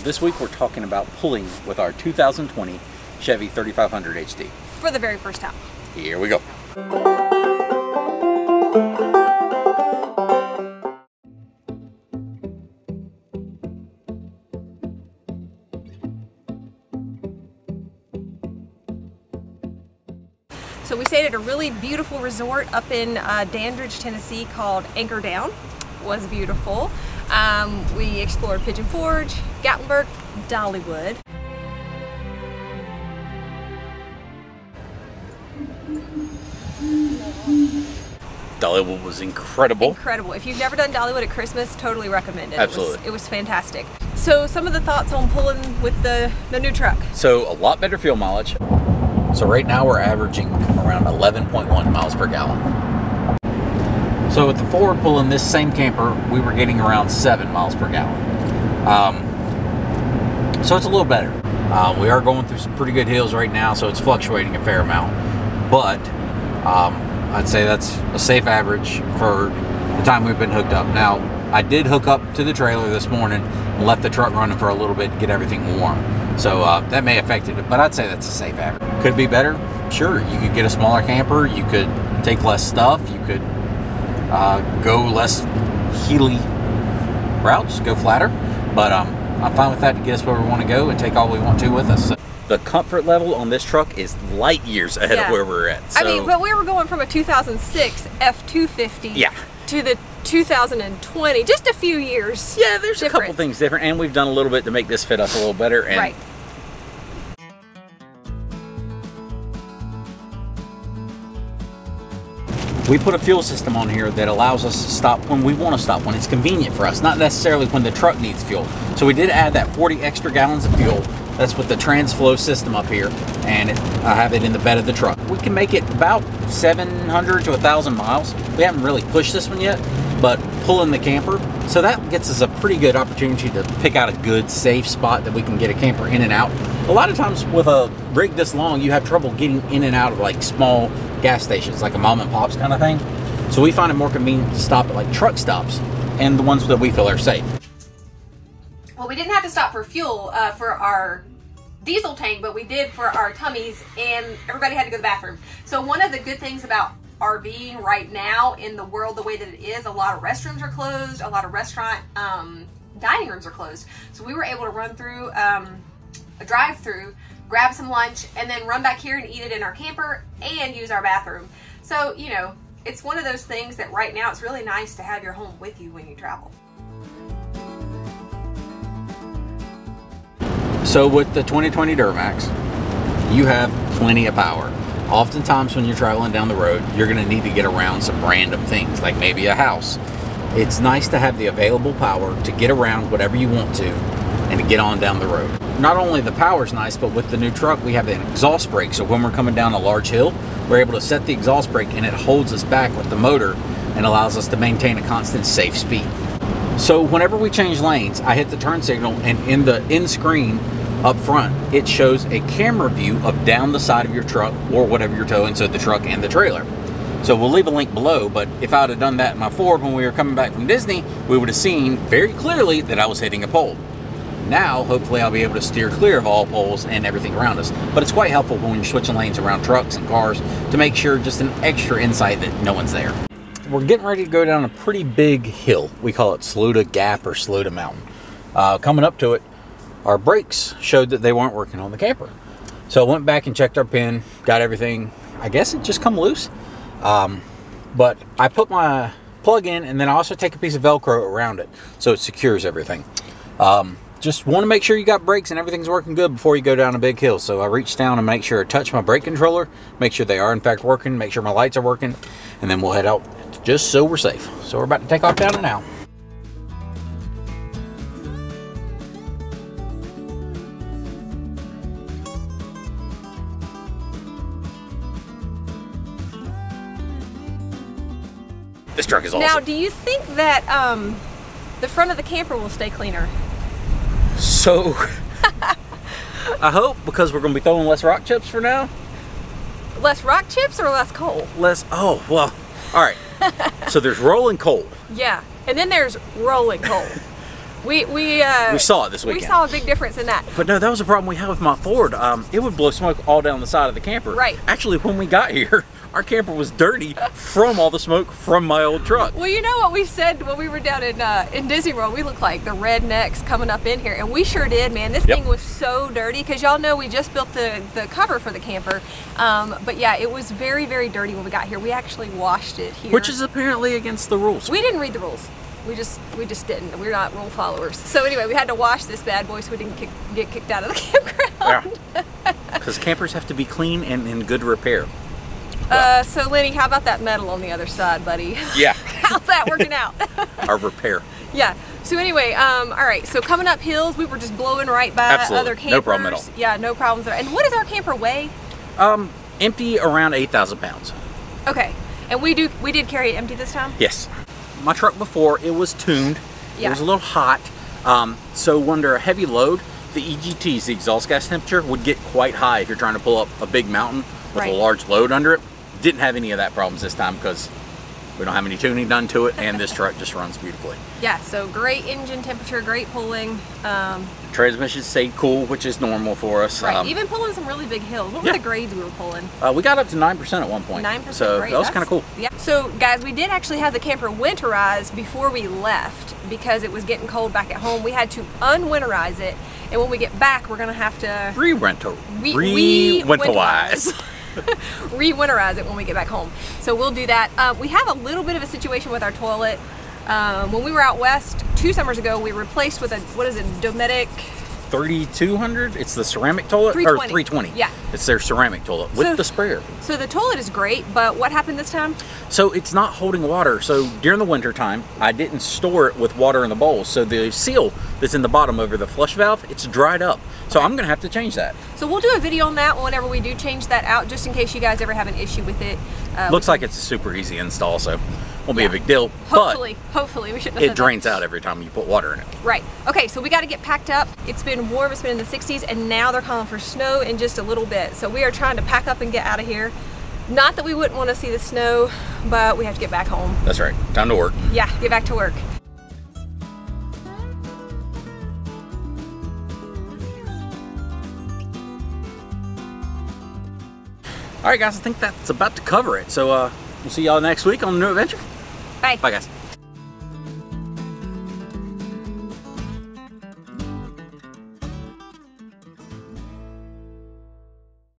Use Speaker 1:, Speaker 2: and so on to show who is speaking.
Speaker 1: So this week we're talking about pulling with our 2020 Chevy 3500 HD.
Speaker 2: For the very first time.
Speaker 1: Here we go.
Speaker 2: So we stayed at a really beautiful resort up in uh, Dandridge, Tennessee called Anchor Down. Was beautiful. Um, we explored Pigeon Forge, Gatlinburg, Dollywood.
Speaker 1: Dollywood was incredible.
Speaker 2: Incredible. If you've never done Dollywood at Christmas, totally recommend it.
Speaker 1: Absolutely.
Speaker 2: It was, it was fantastic. So some of the thoughts on pulling with the, the new truck.
Speaker 1: So a lot better fuel mileage. So right now we're averaging around 11.1 miles per gallon. So with the Ford pull in this same camper, we were getting around seven miles per gallon. Um, so it's a little better. Uh, we are going through some pretty good hills right now, so it's fluctuating a fair amount. But um, I'd say that's a safe average for the time we've been hooked up. Now, I did hook up to the trailer this morning and left the truck running for a little bit to get everything warm. So uh, that may affect it, but I'd say that's a safe average. Could be better? Sure. You could get a smaller camper. You could take less stuff. You could uh, go less hilly routes, go flatter. But um, I'm fine with that to get us where we want to go and take all we want to with us. The comfort level on this truck is light years ahead
Speaker 2: Yeah.
Speaker 1: of where we're at.
Speaker 2: I mean, but we were going from a 2006 F250
Speaker 1: Yeah.
Speaker 2: to the 2020, just a few years.
Speaker 1: yeah, there's a couple things different, and we've done a little bit to make this fit us a little better. And
Speaker 2: Right.
Speaker 1: We put a fuel system on here that allows us to stop when we want to stop, when it's convenient for us, not necessarily when the truck needs fuel. So we did add that 40 extra gallons of fuel. That's with the TransFlow system up here, and it, I have it in the bed of the truck. We can make it about 700 to 1,000 miles. We haven't really pushed this one yet, but pulling the camper, so that gets us a pretty good opportunity to pick out a good, safe spot that we can get a camper in and out. A lot of times with a rig this long, you have trouble getting in and out of like small gas stations, like a mom and pops kind of thing. So we find it more convenient to stop at like truck stops and the ones that we feel are safe.
Speaker 2: Well, we didn't have to stop for fuel uh, for our diesel tank, but we did for our tummies, and everybody had to go to the bathroom. So one of the good things about RVing right now in the world the way that it is, a lot of restrooms are closed, a lot of restaurant um, dining rooms are closed. So we were able to run through um, a drive-through, grab some lunch, and then run back here and eat it in our camper and use our bathroom. So you know, it's one of those things that right now it's really nice to have your home with you when you travel.
Speaker 1: So with the 2020 Duramax, you have plenty of power. Oftentimes when you're traveling down the road, you're going to need to get around some random things, like maybe a house. It's nice to have the available power to get around whatever you want to and to get on down the road. Not only the power's nice, but with the new truck, we have an exhaust brake. So when we're coming down a large hill, we're able to set the exhaust brake and it holds us back with the motor and allows us to maintain a constant safe speed. So whenever we change lanes, I hit the turn signal and in the in screen up front, it shows a camera view of down the side of your truck or whatever you're towing, so the truck and the trailer. So we'll leave a link below, but if I would have done that in my Ford when we were coming back from Disney, we would have seen very clearly that I was hitting a pole. Now, hopefully I'll be able to steer clear of all poles and everything around us. But it's quite helpful when you're switching lanes around trucks and cars to make sure just an extra insight that no one's there. We're getting ready to go down a pretty big hill. We call it Saluda Gap or Saluda Mountain. Uh, coming up to it, our brakes showed that they weren't working on the camper. So I went back and checked our pin, got everything. I guess it just come loose. Um, but I put my plug in and then I also take a piece of Velcro around it so it secures everything. Um, just want to make sure you got brakes and everything's working good before you go down a big hill. So I reach down and make sure I touch my brake controller, make sure they are in fact working, make sure my lights are working, and then we'll head out just so we're safe. So we're about to take off down and now. This truck is awesome.
Speaker 2: Now, do you think that um, the front of the camper will stay cleaner?
Speaker 1: So, I hope because we're going to be throwing less rock chips for now.
Speaker 2: Less rock chips or less coal?
Speaker 1: Less. Oh well. All right. so there's rolling coal.
Speaker 2: Yeah. And then there's rolling coal. We we uh,
Speaker 1: We saw it this
Speaker 2: We saw a big difference in that.
Speaker 1: But no, that was a problem we had with my Ford. Um, it would blow smoke all down the side of the camper.
Speaker 2: Right.
Speaker 1: Actually, when we got here, our camper was dirty from all the smoke from my old truck.
Speaker 2: Well, you know what we said when we were down in uh, in Disney World? We looked like the rednecks coming up in here, and we sure did, man. This
Speaker 1: Yep.
Speaker 2: thing was so dirty because y'all know we just built the the cover for the camper, um, but yeah, it was very very dirty when we got here. We actually washed it here,
Speaker 1: Which is apparently against the rules.
Speaker 2: we didn't read the rules. We just we just didn't. We're not rule followers. So anyway, we had to wash this bad boy so we didn't kick, get kicked out of the campground.
Speaker 1: Yeah. Because campers have to be clean and in good repair.
Speaker 2: Uh, so Lenny, how about that metal on the other side, buddy?
Speaker 1: Yeah.
Speaker 2: How's that working out?
Speaker 1: Our repair.
Speaker 2: Yeah. So anyway, um, all right. So coming up hills, we were just blowing right by
Speaker 1: Absolutely.
Speaker 2: other campers.
Speaker 1: No problem at all.
Speaker 2: Yeah, no problems there. And what does our camper weigh?
Speaker 1: Um, empty around 8,000 pounds.
Speaker 2: Okay. And we do we did carry it empty this time.
Speaker 1: Yes. My truck before, it was tuned.
Speaker 2: Yeah.
Speaker 1: It was a little hot. Um, so under a heavy load, the EGTs, the exhaust gas temperature, would get quite high if you're trying to pull up a big mountain with
Speaker 2: Right.
Speaker 1: a large load under it. Didn't have any of that problems this time because we don't have any tuning done to it and this truck just runs beautifully.
Speaker 2: Yeah. So great engine temperature, great pulling. Um,
Speaker 1: Transmission stayed cool, which is normal for us.
Speaker 2: right.
Speaker 1: Um,
Speaker 2: Even pulling some really big hills. What
Speaker 1: yeah.
Speaker 2: were the grades we were pulling?
Speaker 1: uh, we got up to 9% at one point.
Speaker 2: Nine percent.
Speaker 1: So
Speaker 2: great.
Speaker 1: that was kind of cool.
Speaker 2: Yeah. So guys, we did actually have the camper winterized before we left because it was getting cold back at home. We had to unwinterize it, and when we get back, we're gonna have to
Speaker 1: Re-rental.
Speaker 2: Re-
Speaker 1: Re-winterize.
Speaker 2: it when we get back home. So we'll do that. Uh, we have a little bit of a situation with our toilet. Um, when we were out west two summers ago, we replaced with a what is it, Dometic?
Speaker 1: 3200 it's the ceramic toilet?
Speaker 2: 320.
Speaker 1: or 320
Speaker 2: Yeah.
Speaker 1: it's their ceramic toilet with
Speaker 2: So-
Speaker 1: the sprayer.
Speaker 2: So the toilet is great, but what happened this time?
Speaker 1: so it's not holding water. So during the winter time i didn't store it with water in the bowl. So the seal that's in the bottom over the flush valve it's dried up. So i'm gonna have to change that.
Speaker 2: So we'll do a video on that whenever we do change that out, just in case you guys ever have an issue with it. Uh,
Speaker 1: looks like it's a super easy install so won't be
Speaker 2: Yeah.
Speaker 1: a big deal
Speaker 2: hopefully, hopefully we have
Speaker 1: it
Speaker 2: said that.
Speaker 1: drains out every time you put water in it
Speaker 2: Right. Okay, so we got to get packed up. It's been warm, it's been in the 60s, and now they're calling for snow in just a little bit. So we are trying to pack up and get out of here. Not that we wouldn't want to see the snow, but we have to get back home.
Speaker 1: that's right time to work
Speaker 2: Yeah, get back to work.
Speaker 1: all right guys i think that's about to cover it so uh we'll see y'all next week on the Neu Adventure
Speaker 2: Bye.
Speaker 1: bye guys